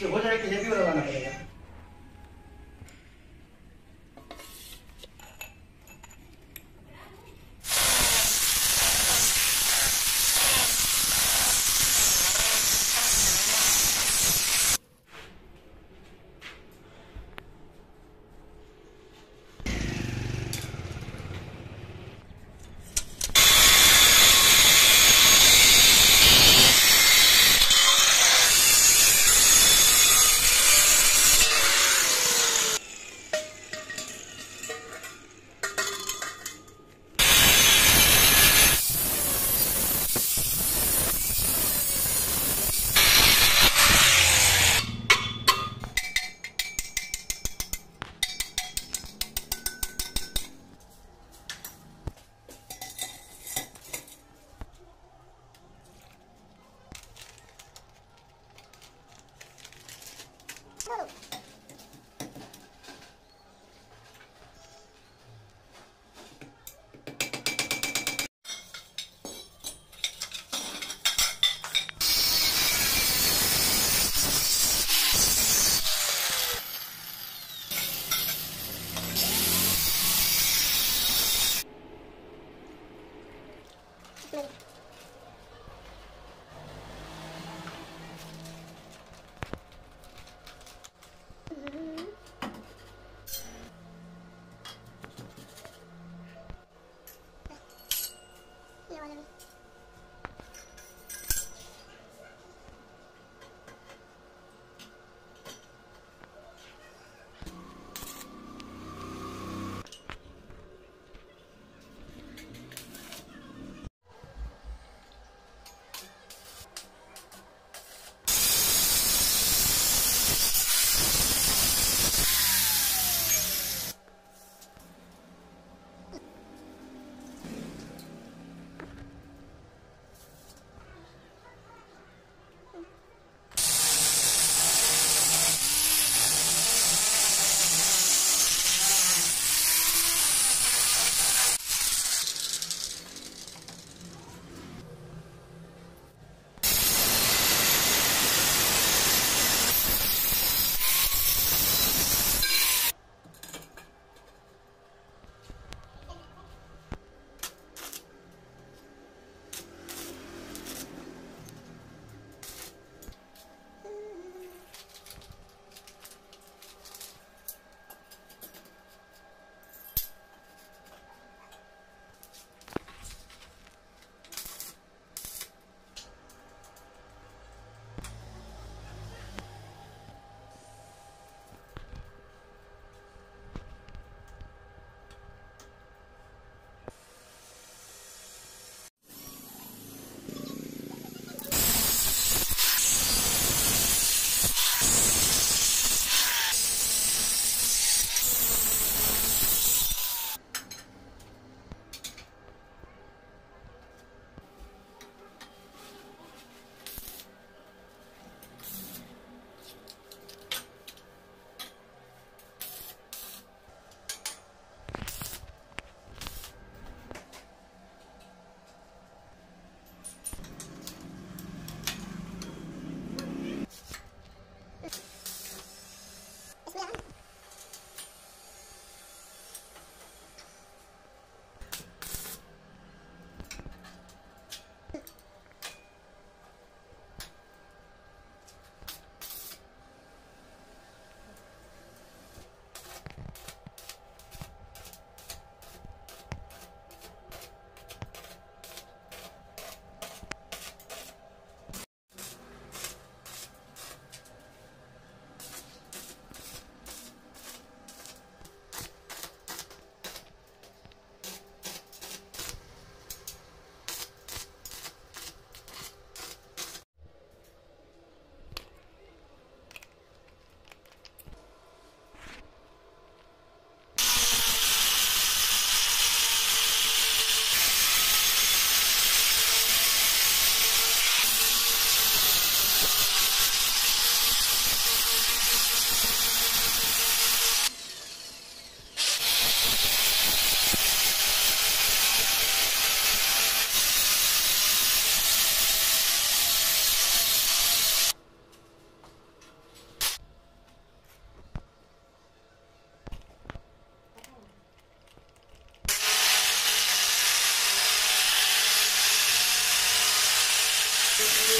कि हो जाए कि ये भी लगाना पड़ेगा Música